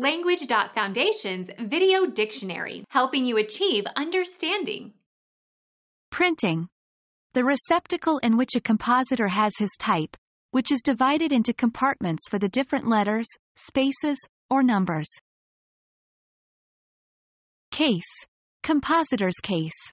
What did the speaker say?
Language.Foundation's Video Dictionary, helping you achieve understanding. Printing. The receptacle in which a compositor has his type, which is divided into compartments for the different letters, spaces, or numbers. Case. Compositor's case.